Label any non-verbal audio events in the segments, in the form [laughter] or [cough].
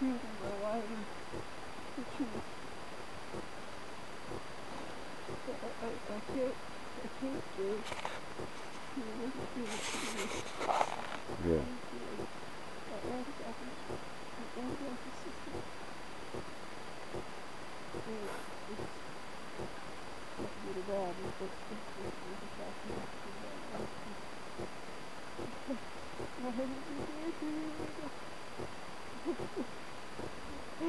I, I, I can't, I can't do it. Yeah. [laughs] [laughs] It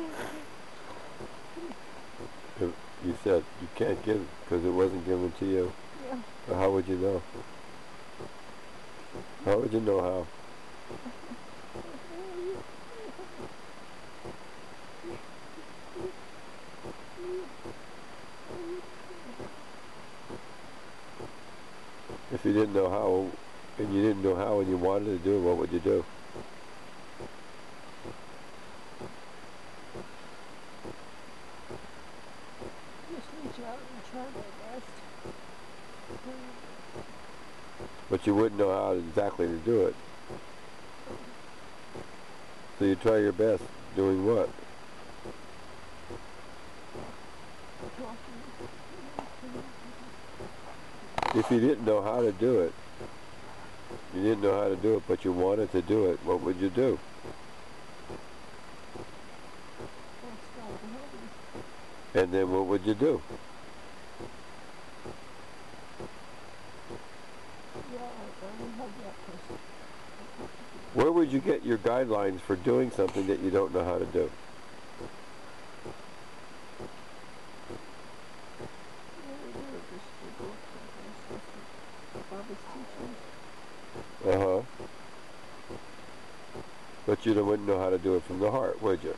You said you can't give because it wasn't given to you. Yeah. How would you know? How would you know how? If you didn't know how, and you didn't know how and you wanted to do it, what would you do? Just reach out and try my best. But you wouldn't know how exactly to do it. So you try your best doing what? If you didn't know how to do it, you didn't know how to do it, but you wanted to do it, what would you do? And then what would you do? Where would you get your guidelines for doing something that you don't know how to do? Uh-huh. But you wouldn't know how to do it from the heart, would you?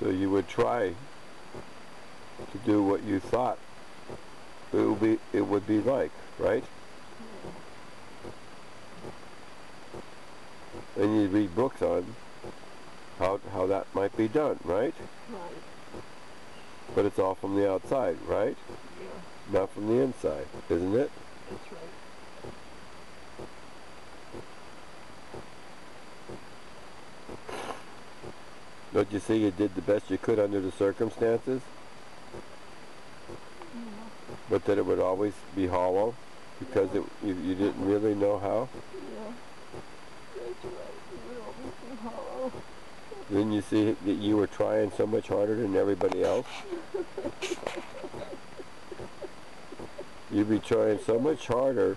So you would try to do what you thought it would be it would be like, right? And you read books on how how that might be done, right? Right. But it's all from the outside, right? Yeah, Not from the inside, isn't it? that's right. Don't you see you did the best you could under the circumstances? But that it would always be hollow because it, you, you didn't really know how? Yeah. That's right. It would always be hollow. Then you see that you were trying so much harder than everybody else? You'd be trying so much harder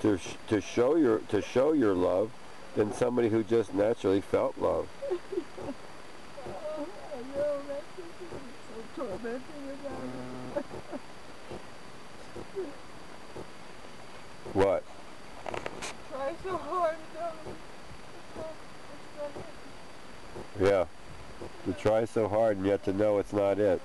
to sh- to show your to show your love than somebody who just naturally felt love. I know that's so tormenting. [laughs] What? Try so hard, darling. It's not, it's not it. Yeah. To try so hard and yet to know it's not it.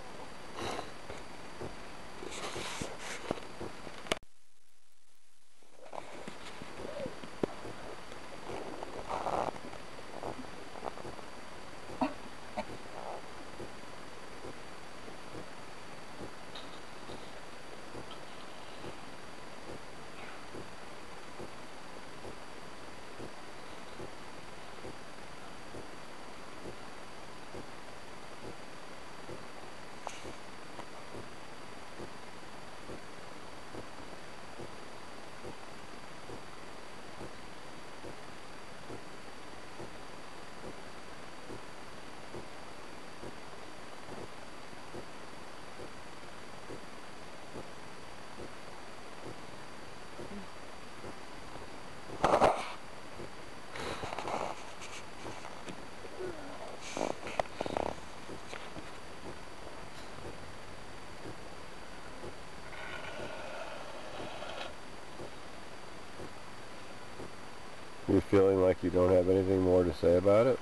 Feeling like you don't have anything more to say about it?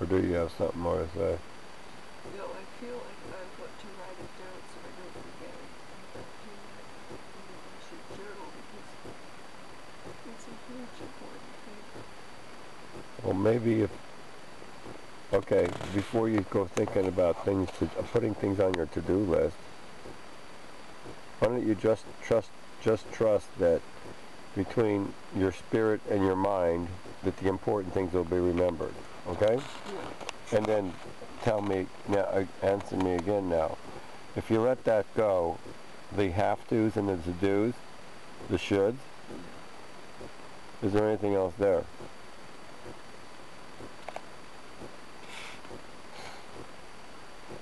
Or do you have something more to say? No, I feel like I want to write it down so I don't forget it. I feel like you know, I should journal because it's a huge important thing. Well, maybe if... Okay, before you go thinking about things, to, uh, putting things on your to-do list, why don't you just trust, just trust that between your spirit and your mind, that the important things will be remembered, okay? Yeah. And then tell me now, uh, answer me again now. If you let that go, the have tos and the to dos, the shoulds, is there anything else there?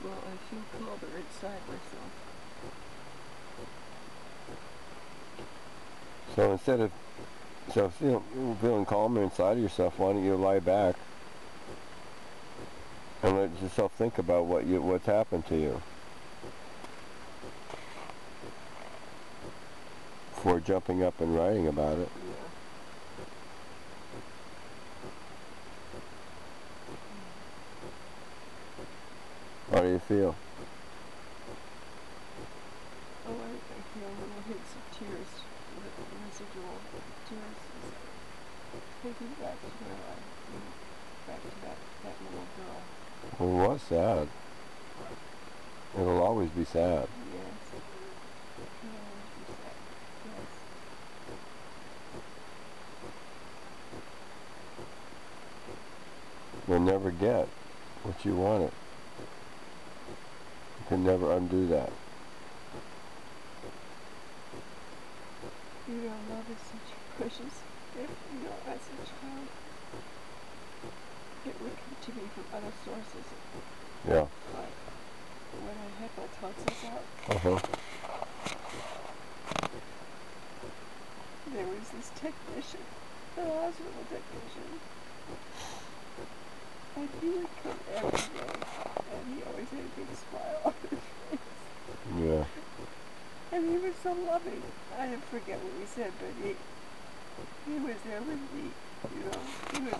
Well, I feel calmer inside myself. So instead of so feel, feeling calmer inside of yourself, why don't you lie back and let yourself think about what you what's happened to you before jumping up and writing about it. How do you feel? Oh, I, I feel little hints of tears, residual tears. Thinking back to where I, you know, back to that, that little girl. Well, was sad. It'll always be sad. Yes. It'll always be sad. Yes. You'll never get what you wanted. You can never undo that. You know, love is such a precious gift, you know, as a child. It would come to me from other sources, Yeah. but when I had my tonsils out, Uh-huh. there was this technician, the hospital technician. And he would come every day, and he always had a big smile on his face. Yeah. And he was so loving. I forget what he said, but he he was there with me, you know. He was.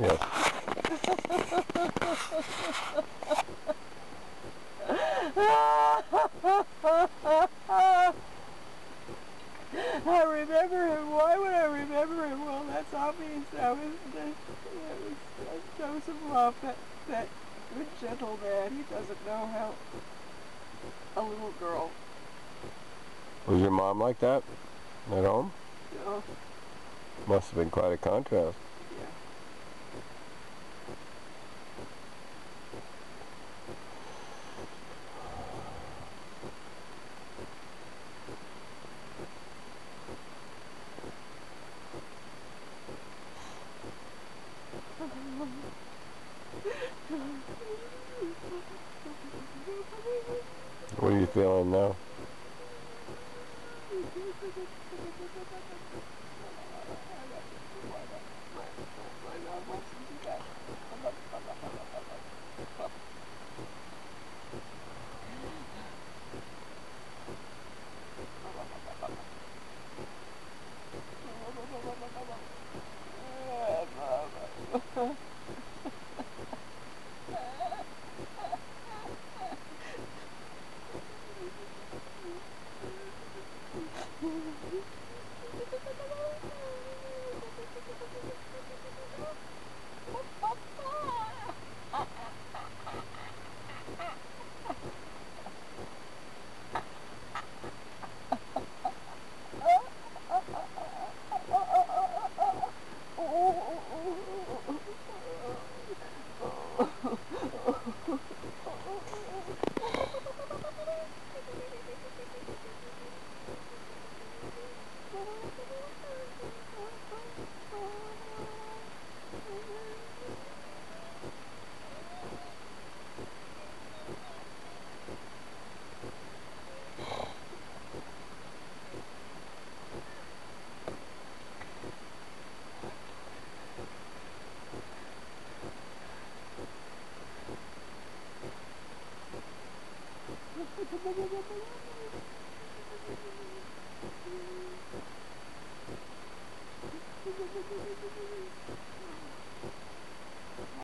Yes. [laughs] I remember him. Why would I remember him? Well, that's obvious now, isn't it? That was that Joseph Love, that, that good, gentle man. He doesn't know how a little girl, Was your mom like that at home? know, Must have been quite a contrast. yeah. What are you feeling now?